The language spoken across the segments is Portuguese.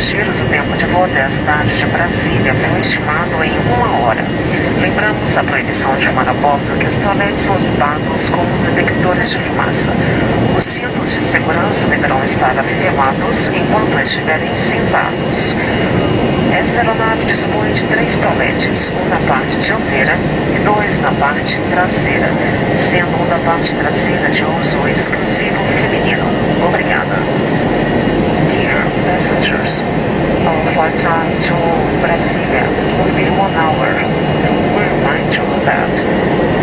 Passageiros, o tempo de voo da cidade de Brasília foi estimado em uma hora. Lembramos a proibição de a bordo que os toaletes são equipados com detectores de fumaça. Os cintos de segurança deverão estar afirmados enquanto estiverem sentados. Esta aeronave dispõe de três toaletes, um na parte dianteira e dois na parte traseira, sendo um da parte traseira de uso exclusivo feminino. Obrigada. Passengers, our flight time to Brasilia will be one hour. We remind you that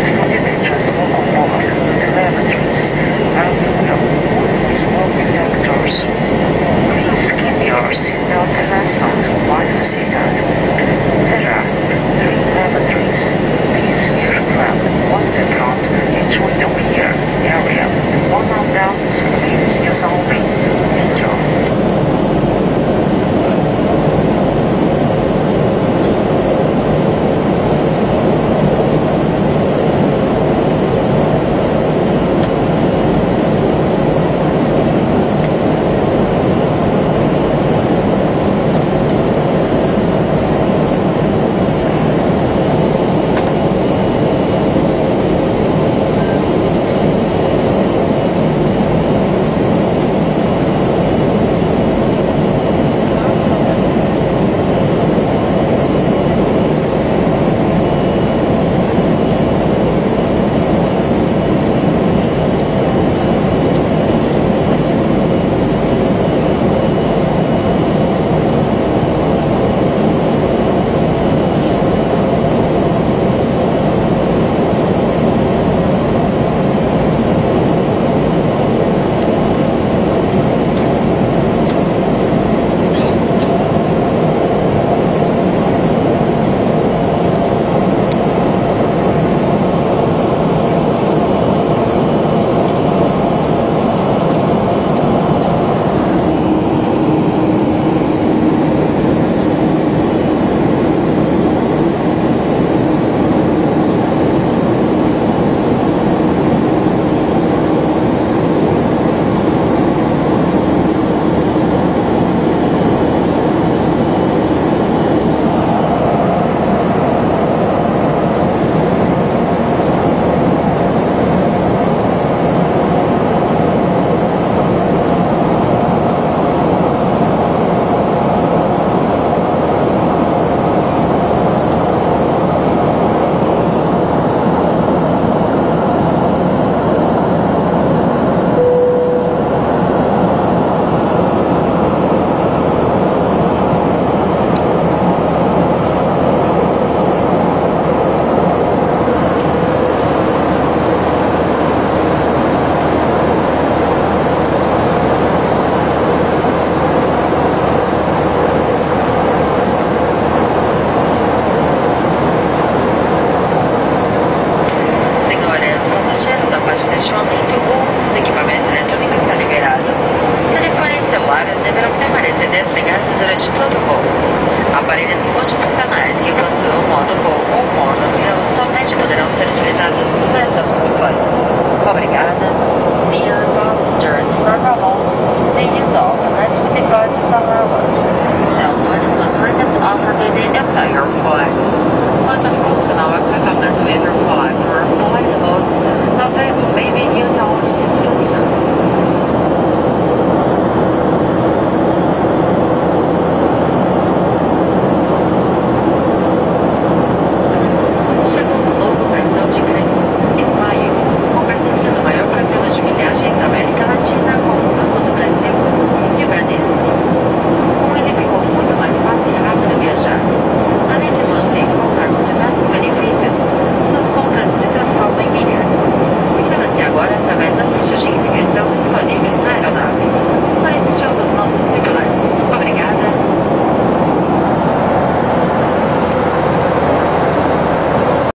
the individuals who on board the lavatories are equipped with smoke detectors. Please keep your seatbelts fastened while you seated. There are three lavatories. These aircraft, one in front, each the rear area. One of them is use only. Durante todo o voo. Aparelhos multifuncionais que possuam modo voo ou modo avião somente poderão ser utilizados nessas funções. Obrigada. Dear passengers,